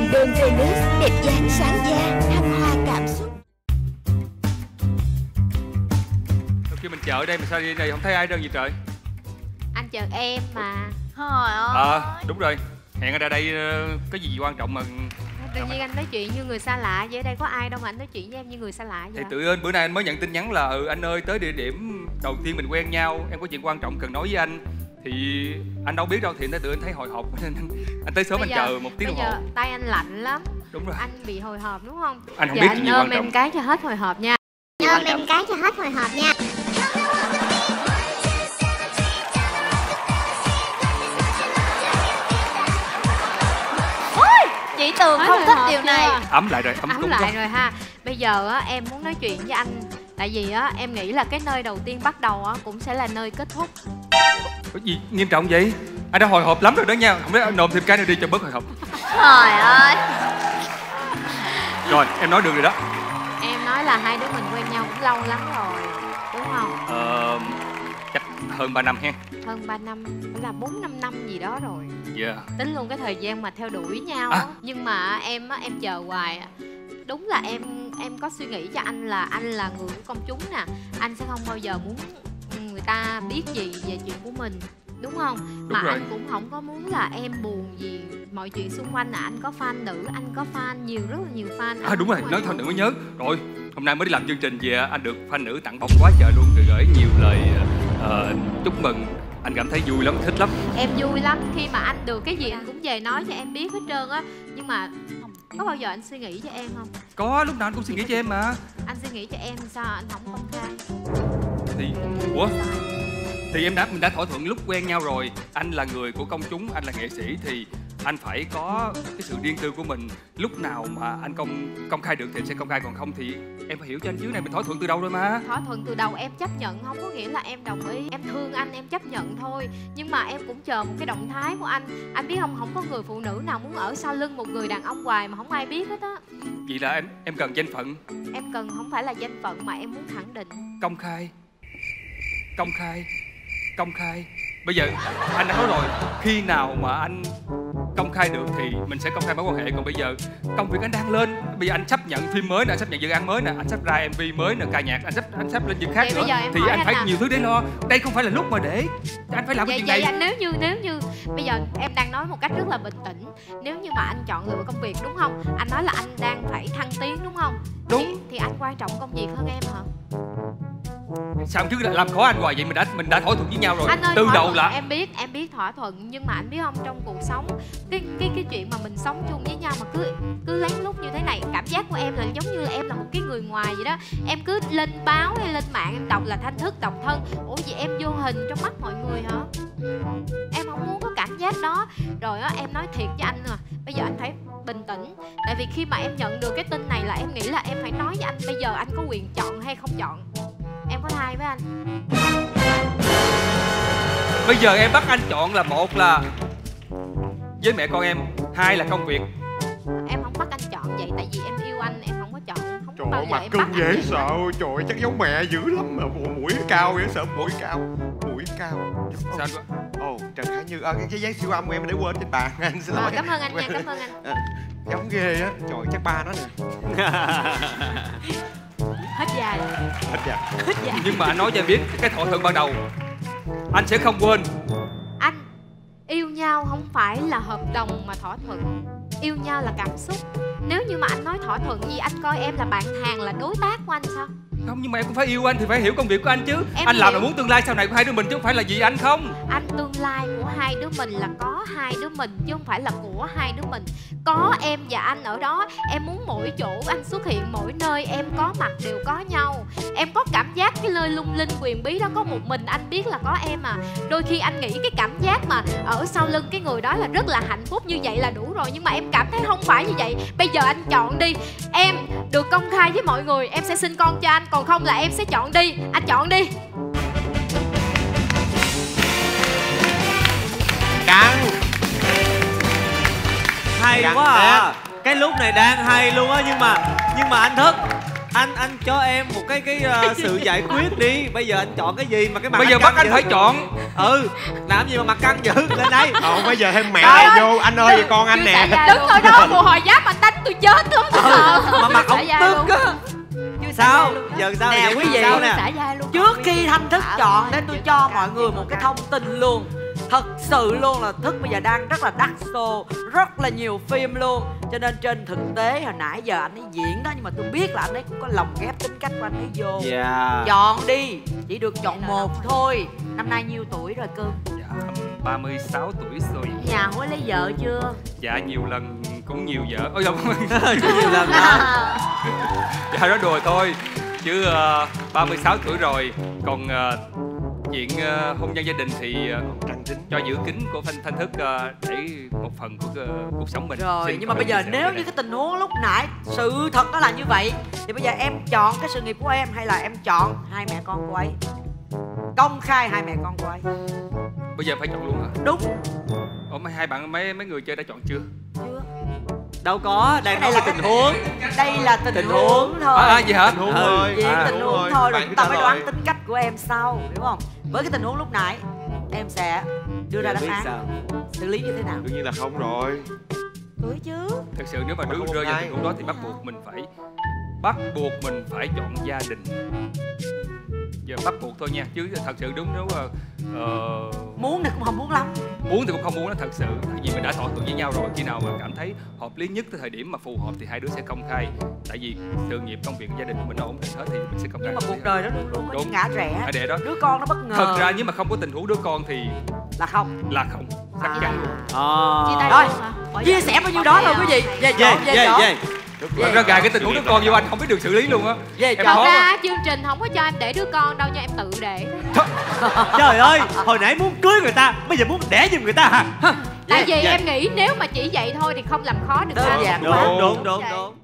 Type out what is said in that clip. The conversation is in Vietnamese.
hồng đen Venus đẹp dáng sáng da thăng hoa cảm xúc. Kia mình chờ ở đây mà sao đi đây không thấy ai đơn gì trời? Anh chờ em mà. Trời ơi. Ờ đúng rồi. Hẹn ra đây ờ, có gì quan trọng mà Tự nhiên anh nói chuyện như người xa lạ Vậy ở đây có ai đâu mà anh nói chuyện với em như người xa lạ Thì vậy tự ơn bữa nay anh mới nhận tin nhắn là ừ anh ơi tới địa điểm đầu tiên mình quen nhau Em có chuyện quan trọng cần nói với anh Thì anh đâu biết đâu thì anh tự anh thấy hồi hộp. Nên anh tới sớm Bây anh giờ- chờ một tiếng đồng hồ. giờ tay anh lạnh lắm. Đúng rồi. Anh bị hồi hộp đúng không? Anh không Giờ biết anh gì ôm em cái cho hết hồi hộp nha. Ôm em cái cho hết hồi hộp nha. Ôi, Chị Tường không thích điều này. Ấm lại rồi, ấm Ấm lại rồi ha. Bây giờ á em muốn nói chuyện với anh Tại vì á em nghĩ là cái nơi đầu tiên bắt đầu á cũng sẽ là nơi kết thúc. Có gì? Nghiêm trọng vậy? Anh đã hồi hộp lắm rồi đó nha. Không biết nộm thêm cái nữa đi cho bớt hồi hộp. Trời ơi. Rồi em nói được rồi đó. Em nói là hai đứa mình quen nhau cũng lâu lắm rồi Đúng không? Ờ, chắc hơn 3 năm ha Hơn 3 năm, phải là 4 5 năm gì đó rồi. Dạ. Tính luôn cái thời gian mà theo đuổi nhau À. á Nhưng mà em á, em chờ hoài. Đúng là em em có suy nghĩ cho anh là anh là người của công chúng nè Anh sẽ không bao giờ muốn người ta biết gì về chuyện của mình Đúng không? mà rồi. anh cũng không có muốn là em buồn gì mọi chuyện xung quanh là anh có fan nữ, anh có fan nhiều rất là nhiều fan À Anh đúng không rồi, nói thôi hưởng. đừng có nhớ Rồi, hôm nay mới đi làm chương trình về Anh được fan nữ tặng bông quá trời luôn Rồi gửi nhiều lời ờ, chúc mừng Anh cảm thấy vui lắm, thích lắm. Em vui lắm. Khi mà anh được cái gì anh cũng về nói cho em biết hết trơn á. Nhưng mà có bao giờ anh suy nghĩ cho em không? Có, lúc nào anh cũng suy nghĩ cho em mà. Anh suy nghĩ cho em sao anh không công khai? Thì, ủa? Thì em đã, mình đã thỏa thuận lúc quen nhau rồi. Anh là người của công chúng, anh là nghệ sĩ Thì anh phải có cái sự riêng tư của mình. Lúc nào mà anh công công khai được thì anh sẽ công khai Còn không thì em phải hiểu cho anh chứ. Này Mình thỏa thuận từ đâu rồi mà. Thỏa thuận từ đầu em chấp nhận không có nghĩa là em đồng ý Em thương anh em chấp nhận thôi. Nhưng mà em cũng chờ một cái động thái của anh. Anh biết không không có người phụ nữ nào muốn ở sau lưng một người đàn ông hoài mà không ai biết hết á. Vậy là em em cần danh phận. Em cần không phải là danh phận mà em muốn khẳng định. Công khai. Công khai. Công khai. Bây giờ anh đã nói rồi khi nào mà anh công khai được thì mình sẽ công khai mối quan hệ. Còn bây giờ công việc anh đang lên. Bây giờ anh sắp nhận phim mới nè sắp nhận dự án mới nè anh sắp ra mv mới nè ca nhạc anh sắp anh sắp lên việc khác Vậy nữa. thì anh anh phải nè. nhiều thứ để lo. Đây không phải là lúc mà để anh phải làm cái Vậy chuyện vậy này. anh nếu như nếu như bây giờ em đang nói một cách rất là bình tĩnh. Nếu như mà anh chọn lựa công việc đúng không? Anh nói là anh đang phải thăng tiến đúng không? Đúng. thì, thì anh quan trọng công việc hơn em hả sao chứ làm khó anh hoài vậy? Mình đã mình đã thỏa thuận với nhau rồi. Anh ơi từ đầu là em biết em biết thỏa thuận nhưng mà anh biết không? Trong cuộc sống cái cái cái chuyện mà mình sống chung với nhau mà cứ cứ lén lút như thế này cảm giác của em là giống như là em là một cái người ngoài vậy đó. Em cứ lên báo hay lên mạng em đọc là thanh thức độc thân. Ủa vậy em vô hình trong mắt mọi người hả? Em không muốn có cảm giác đó. Rồi á em nói thiệt với anh nè bây giờ anh phải bình tĩnh. Tại vì khi mà em nhận được cái tin này là em nghĩ là em phải nói với anh bây giờ anh có quyền chọn hay không chọn em có thai với anh. Bây giờ em bắt anh chọn là một là với mẹ con em hai là công việc. Em không bắt anh chọn vậy tại vì em yêu anh em không có chọn không Trời bao ơi, mặt em cưng dễ sợ. Trời ơi, chắc giống mẹ dữ lắm mà. Mũi cao vậy, sợ mũi cao Mũi cao. Sao anh quá? Ồ, Trần Khải Như, à, cái cái dáng siêu âm của em để quên trên bàn. Anh xin Ờ, lỗi. cảm ơn anh nha cảm ơn anh. Giống ghê á, trời chắc ba nó nè hết dài Hết dạ hết dài nhưng mà anh nói cho em biết cái thỏa thuận ban đầu anh sẽ không quên. Anh yêu nhau không phải là hợp đồng mà thỏa thuận. Yêu nhau là cảm xúc. Nếu như mà anh nói thỏa thuận gì anh coi em là bạn hàng là đối tác của anh sao không nhưng mà em cũng phải yêu anh thì phải hiểu công việc của anh chứ. Em anh làm là hiểu. muốn tương lai sau này của hai đứa mình chứ không phải là gì anh không? Anh tương lai của hai đứa mình là có hai đứa mình chứ không phải là của hai đứa mình. Có em và anh ở đó em muốn mỗi chỗ anh xuất hiện mỗi nơi em có mặt đều có nhau. Em có cảm giác cái nơi lung linh quyền bí đó có một mình anh biết là có em à. Đôi khi anh nghĩ cái cảm giác mà ở sau lưng cái người đó là rất là hạnh phúc như vậy là đủ rồi nhưng mà em cảm thấy không phải như vậy. Bây giờ anh chọn đi. Em được công khai với mọi người em sẽ sinh con cho anh còn không là em sẽ chọn đi. Anh chọn đi. Căng. Hay căng quá à. cái lúc này đang hay luôn á nhưng mà nhưng mà anh thức. Anh anh cho em một cái cái uh, sự giải quyết đi. Bây giờ anh chọn cái gì mà cái mặt bây giờ bắt anh phải chọn. Ừ làm gì mà mặt căng dữ? Lên đây. Ồ ờ, bây giờ thêm mẹ này vô. anh ơi vậy con anh nè. đứng ở đó một hồi giáp mà đánh tôi chết ừ, luôn ừ. mà mặt ổng tức á vị. sao nè? xả dai luôn Trước khi Thanh Thức chọn để tôi cho mọi người một cái thông tin luôn. Thật sự luôn là Thức bây giờ đang rất là đắt show Rất là nhiều phim luôn. Cho nên trên thực tế hồi nãy giờ anh ấy diễn đó Nhưng mà tôi biết là anh ấy cũng có lòng ghép tính cách của anh ấy vô. Dạ. Chọn đi Chỉ được chọn một thôi. Năm nay nhiêu tuổi rồi cưng? dạ 36 tuổi rồi. Nhà hối lấy vợ chưa? dạ nhiều lần cũng nhiều vợ. Ôi không nhiều lần đó dạ nói đùa thôi. Chứ uh, 36 tuổi rồi. Còn uh, chuyện uh, hôn nhân gia đình thì uh, Trăng chính cho giữ kín của thanh thanh thức uh, để một phần của uh, cuộc sống mình. Rồi Xin nhưng mà bây giờ nếu của như cái tình huống lúc nãy Sự thật nó là như vậy Thì bây giờ em chọn cái sự nghiệp của em Hay là em chọn hai mẹ con cô ấy? Công khai hai mẹ con cô ấy. Bây giờ phải chọn luôn hả? Đúng. Ủa mấy hai bạn mấy mấy người chơi đã chọn chưa? Đâu có Cái về này tình huống. Đây là tình, Tình huống huống. thôi. À, à gì hả? Tình huống Ừ. thôi Diễn À, tình huống thôi rồi chúng ta mới đoán tính cách của em sau Đúng không? Với cái tình huống lúc nãy Em sẽ đưa ra đáp án. sao. Xử lý như thế nào? Đương nhiên là không rồi. Cưới chứ. Thực sự nếu mà Mà rơi vào tình huống đó thì bắt buộc mình phải bắt buộc mình phải chọn gia đình bắt buộc thôi nha. Chứ thật sự đúng nếu mà ờ, Muốn thì cũng không muốn lắm. muốn thì cũng không muốn nó thật sự. Tại vì mình đã thỏa thuận với nhau rồi. Khi nào mà cảm thấy hợp lý nhất tới thời điểm mà phù hợp thì hai đứa sẽ công khai. Tại vì sự nghiệp công việc gia đình của mình nó ổn định hết thì mình sẽ công khai Nhưng mà cuộc đời nó luôn luôn có Đúng. những ngã rẽ. Để đó. Đứa con nó bất ngờ. Thật ra nếu mà không có tình huống đứa con thì là không. là không. Chắc chắn luôn. À. chia tay Rồi. Chia sẻ bao nhiêu đó thôi quý vị. Về chọn, về về thật ra gài cái tình huống đứa con vô anh không biết được xử lý luôn á. Khó thật ra chương trình không có cho em để đứa con đâu nha em tự để. Trời ơi hồi nãy muốn cưới người ta bây giờ muốn đẻ giùm người ta hả? Tại Về, vì về. em nghĩ nếu mà chỉ vậy thôi thì không làm khó được Đơn anh giản đúng quá. đúng đúng đúng